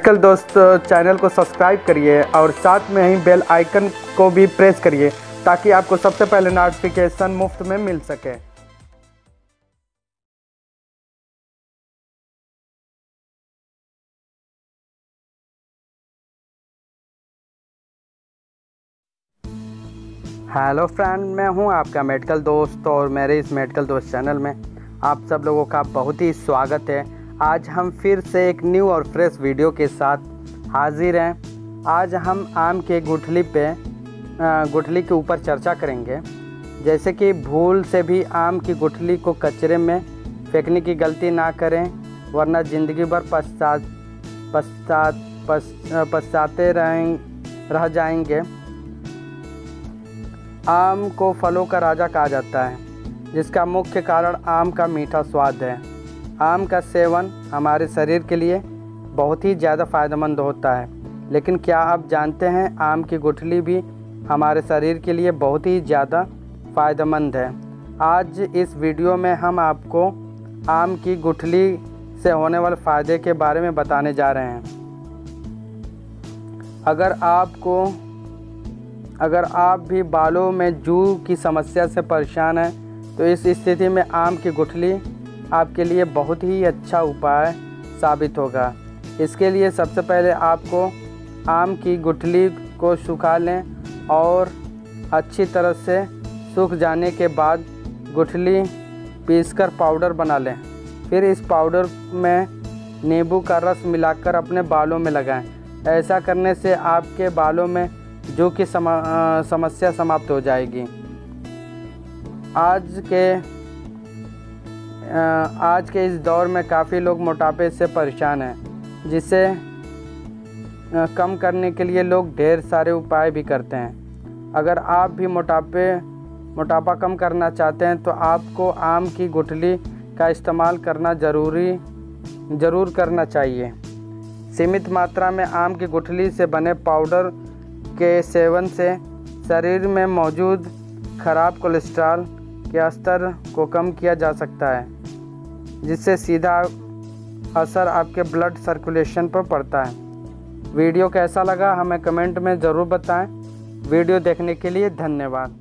Medical दोस्त channel को subscribe करिए और साथ में ही बेल आइकन को भी प्रेस करिए ताकि आपको सबसे पहले नोटिफिकेशन मुफ़्त में मिल सके। हेलो फ्रेंड मैं हूँ आपका मेडिकल दोस्त और मेरे इस मेडिकल दोस्त चैनल में आप सब लोगों का बहुत ही स्वागत है। आज हम फिर से एक न्यू और फ्रेश वीडियो के साथ हाजिर हैं। आज हम आम के गुठली पे गुठली के ऊपर चर्चा करेंगे। जैसे कि भूल से भी आम की गुठली को कचरे में फेंकने की गलती ना करें, वरना ज़िंदगी भर पश्चात पश्चात पश्चाते रहें, रह जाएँगे। आम को फलों का राजा कहा जाता है, जिसका मुख्य कारण आम का मीठा स्वाद है। आम का सेवन हमारे शरीर के लिए बहुत ही ज़्यादा फ़ायदेमंद होता है। लेकिन क्या आप जानते हैं आम की गुठली भी हमारे शरीर के लिए बहुत ही ज़्यादा फ़ायदेमंद है? आज इस वीडियो में हम आपको आम की गुठली से होने वाले फ़ायदे के बारे में बताने जा रहे हैं। अगर आपको, अगर आप भी बालों में जू की समस्या से परेशान हैं तो इस स्थिति में आम की गुठली आपके लिए बहुत ही अच्छा उपाय साबित होगा। इसके लिए सबसे पहले आपको आम की गुठली को सुखा लें और अच्छी तरह से सूख जाने के बाद गुठली पीसकर पाउडर बना लें। फिर इस पाउडर में नींबू का रस मिलाकर अपने बालों में लगाएँ। ऐसा करने से आपके बालों में जो कि समस्या समाप्त हो जाएगी। आज के आज के इस दौर में काफ़ी लोग मोटापे से परेशान हैं, जिसे कम करने के लिए लोग ढेर सारे उपाय भी करते हैं। अगर आप भी मोटापे, मोटापा कम करना चाहते हैं तो आपको आम की गुठली का इस्तेमाल करना ज़रूरी, ज़रूर करना चाहिए। सीमित मात्रा में आम की गुठली से बने पाउडर के सेवन से शरीर में मौजूद खराब कोलेस्ट्रॉल के स्तर को कम किया जा सकता है। जिससे सीधा असर आपके ब्लड सर्कुलेशन पर पड़ता है। वीडियो कैसा लगा हमें कमेंट में ज़रूर बताएँ। वीडियो देखने के लिए धन्यवाद।